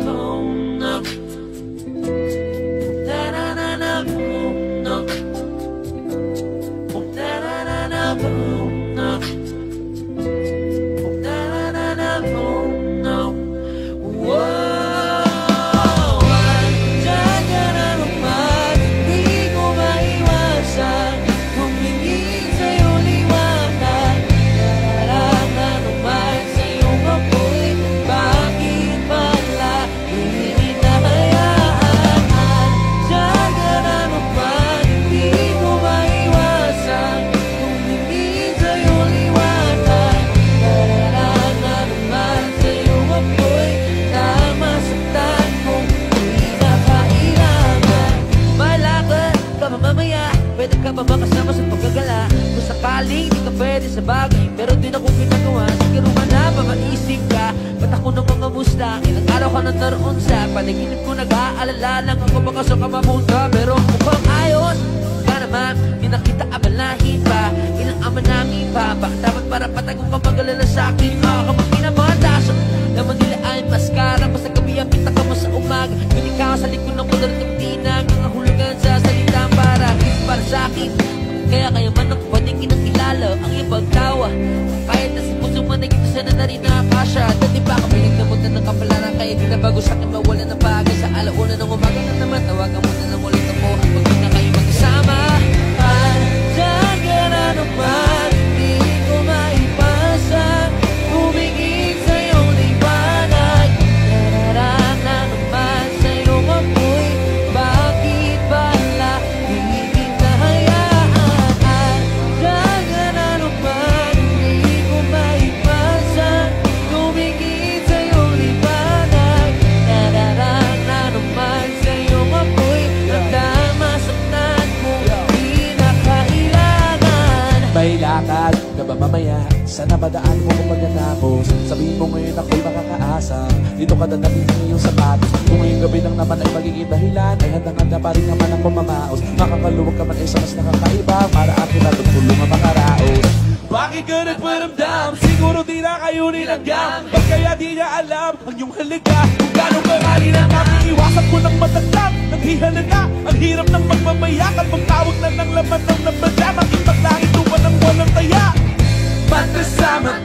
alone. Sakaling di ka pwede sa bagay Pero di na ko ginagawa Siguro ka na ba maisip ka. Ba't ako ng mga Ilang araw ka na naroon sa Panaginip ko nag-aalala lang ako. Baka sa ka mapunta Pero mukhang ayos. Ka naman Di na kita abalahin pa. Ilang ama namin pa Bakit dapat para patagong ka mag-alala sa akin. Kakapag pinamanda Naman nila ay maskara. Basta gabi ang pinta ka mo sa umaga Ngunit ka sa likod ng poder Kaya kaya man ako lalo ang iyong pagtawa. Kahit na sa puso mo naging sana na rin nakakasya Dati pa kami nagdamutan ng kapalaran Kaya di na bago sa akin mawala ng bagay. Sa alauna ng umaga na naman Tawagan mo na lang ulit ako. Pag na Sana madaan mo kung pagkatapos? Sabihin mo ngayon ako'y makakaasa. Dito ka dadalhin ng iyong sapatos. Kung ngayong gabi lang naman ay magiging dahilan Ay handang-handa pa rin naman ako mamaos. Makakaluwag ka man ay sa mas nakakaiba Para akin na tutulungan makaraos. Bakit ka nagparamdam? Siguro di na kayo nilanggam Ba't kaya di niya alam ang iyong halaga? Kung gano'ng karali ng aking iwasan ko ng mataglam Naghihalaga, ang hirap ng magmamayakan Pagtawag na ng laman ng nabadya I'm a